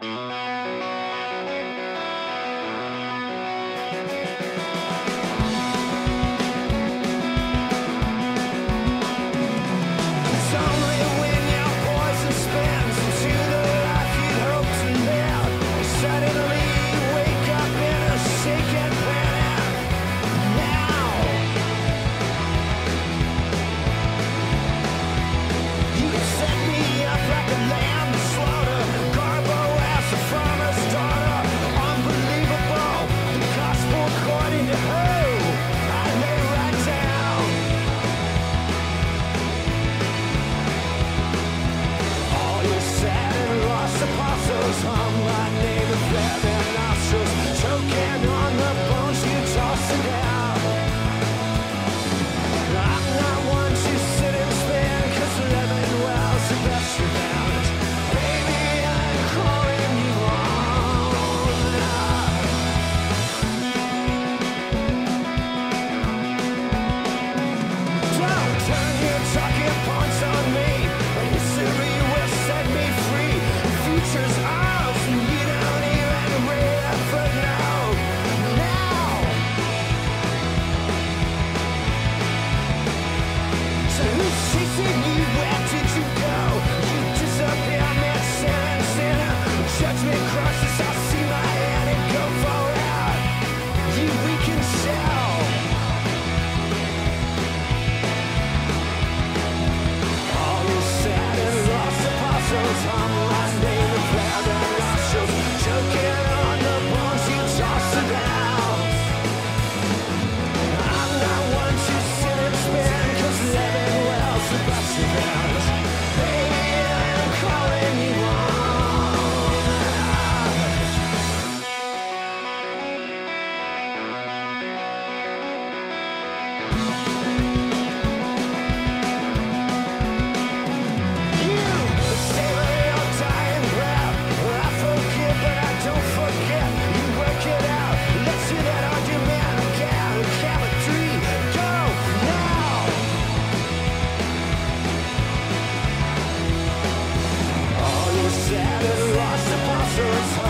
Bye. Monsters